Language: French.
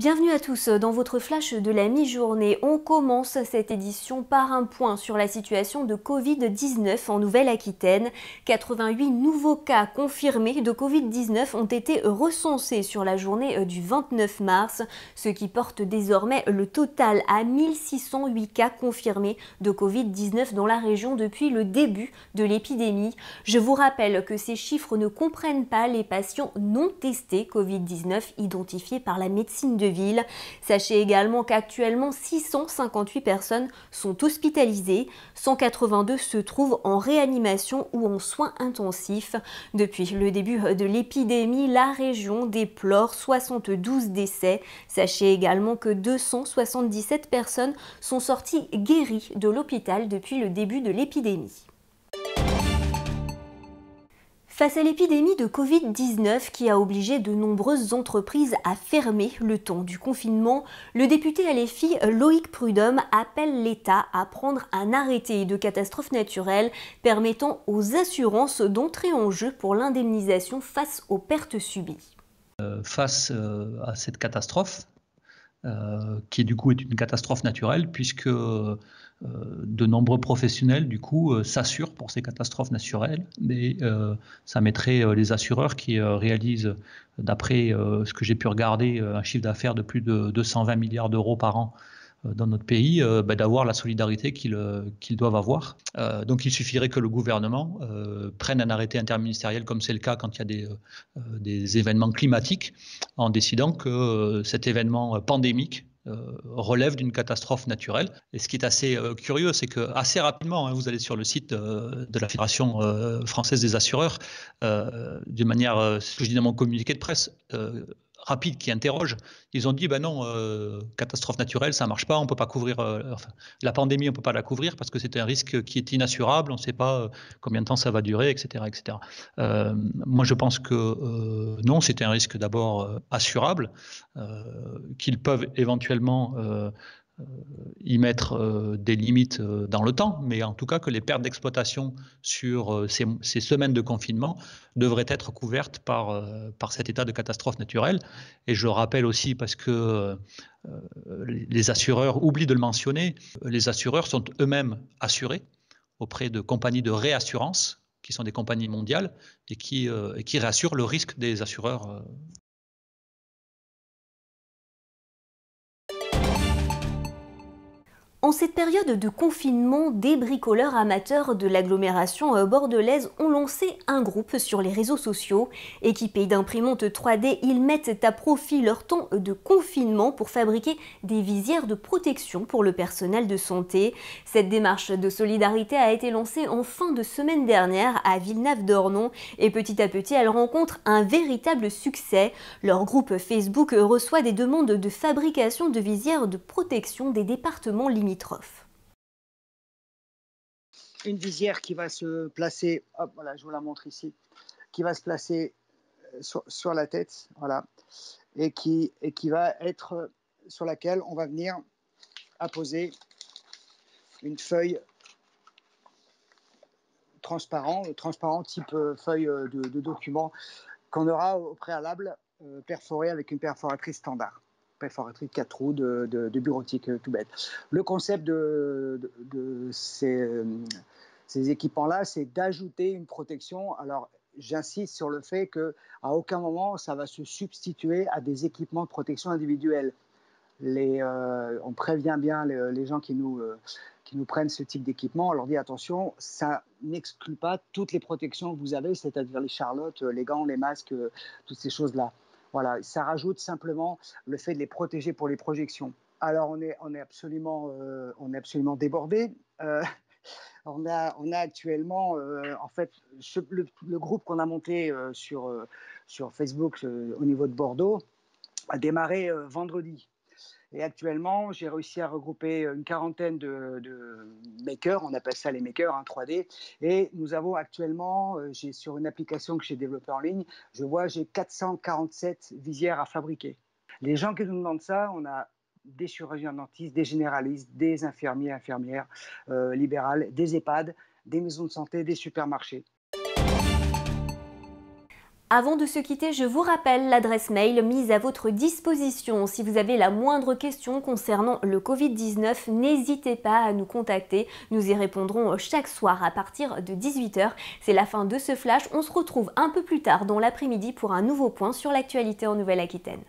Bienvenue à tous dans votre flash de la mi-journée. On commence cette édition par un point sur la situation de Covid-19 en Nouvelle-Aquitaine. 88 nouveaux cas confirmés de Covid-19 ont été recensés sur la journée du 29 mars, ce qui porte désormais le total à 1608 cas confirmés de Covid-19 dans la région depuis le début de l'épidémie. Je vous rappelle que ces chiffres ne comprennent pas les patients non testés Covid-19 identifiés par la médecine de ville. Sachez également qu'actuellement 658 personnes sont hospitalisées, 182 se trouvent en réanimation ou en soins intensifs. Depuis le début de l'épidémie, la région déplore 72 décès. Sachez également que 277 personnes sont sorties guéries de l'hôpital depuis le début de l'épidémie. Face à l'épidémie de Covid-19 qui a obligé de nombreuses entreprises à fermer le temps du confinement, le député à LFI Loïc Prudhomme appelle l'État à prendre un arrêté de catastrophe naturelle permettant aux assurances d'entrer en jeu pour l'indemnisation face aux pertes subies. Euh, face euh, à cette catastrophe, euh, qui du coup est une catastrophe naturelle, puisque euh, de nombreux professionnels, du coup, euh, s'assurent pour ces catastrophes naturelles. Euh, ça mettrait les assureurs qui réalisent, d'après ce que j'ai pu regarder, un chiffre d'affaires de plus de 220 milliards d'euros par an dans notre pays, bah, d'avoir la solidarité qu'ils doivent avoir. donc il suffirait que le gouvernement prenne un arrêté interministériel, comme c'est le cas quand il y a des, des événements climatiques, en décidant que cet événement pandémique euh, relève d'une catastrophe naturelle. Et ce qui est assez euh, curieux, c'est que assez rapidement, hein, vous allez sur le site euh, de la Fédération française des assureurs, d'une manière, ce que je dis dans mon communiqué de presse, rapide qui interroge. Ils ont dit ben non, euh, catastrophe naturelle, ça marche pas, on peut pas couvrir euh, la pandémie, on peut pas la couvrir parce que c'est un risque qui est inassurable, on ne sait pas euh, combien de temps ça va durer, etc., etc. moi, je pense que non, c'est un risque d'abord assurable, qu'ils peuvent éventuellement y mettre euh, des limites euh, dans le temps, mais en tout cas que les pertes d'exploitation sur euh, ces, semaines de confinement devraient être couvertes par, par cet état de catastrophe naturelle. Et je rappelle aussi, parce que les assureurs oublient de le mentionner, les assureurs sont eux-mêmes assurés auprès de compagnies de réassurance, qui sont des compagnies mondiales, et qui, et qui réassurent le risque des assureurs En cette période de confinement, des bricoleurs amateurs de l'agglomération bordelaise ont lancé un groupe sur les réseaux sociaux. Équipés d'imprimantes 3D, ils mettent à profit leur temps de confinement pour fabriquer des visières de protection pour le personnel de santé. Cette démarche de solidarité a été lancée en fin de semaine dernière à Villeneuve-d'Ornon et petit à petit elle rencontre un véritable succès. Leur groupe Facebook reçoit des demandes de fabrication de visières de protection des départements limités une visière qui va se placer, voilà, je vous la montre ici, qui va se placer euh, sur, la tête, et qui, va être sur laquelle on va venir apposer une feuille transparent, transparent type euh, feuille euh, de, document qu'on aura au préalable perforé avec une perforatrice standard perforatrice 4 roues de, de, bureautique euh, tout bête. Le concept de, ces, euh, ces équipements-là, c'est d'ajouter une protection. Alors, j'insiste sur le fait qu'à aucun moment ça va se substituer à des équipements de protection individuelle. Les, euh, on prévient bien les, gens qui nous, qui nous prennent ce type d'équipement. On leur dit attention, ça n'exclut pas toutes les protections que vous avez, c'est-à-dire les charlottes, les gants, les masques, toutes ces choses-là. Voilà, ça rajoute simplement le fait de les protéger pour les projections. Alors on est, on est, absolument, euh, on absolument débordé. Euh, on, a, on a actuellement, euh, en fait, le, le, groupe qu'on a monté sur, sur Facebook au niveau de Bordeaux a démarré vendredi. Et actuellement, j'ai réussi à regrouper une quarantaine de, makers, on appelle ça les makers hein, 3D. Et nous avons actuellement, euh, j'ai sur une application que j'ai développée en ligne, je vois j'ai 447 visières à fabriquer. Les gens qui nous demandent ça, on a des chirurgiens dentistes, des généralistes, des infirmiers, infirmières euh, libérales, des EHPAD, des maisons de santé, des supermarchés. Avant de se quitter, je vous rappelle l'adresse mail mise à votre disposition. Si vous avez la moindre question concernant le Covid-19, n'hésitez pas à nous contacter. Nous y répondrons chaque soir à partir de 18h. C'est la fin de ce flash. On se retrouve un peu plus tard dans l'après-midi pour un nouveau point sur l'actualité en Nouvelle-Aquitaine.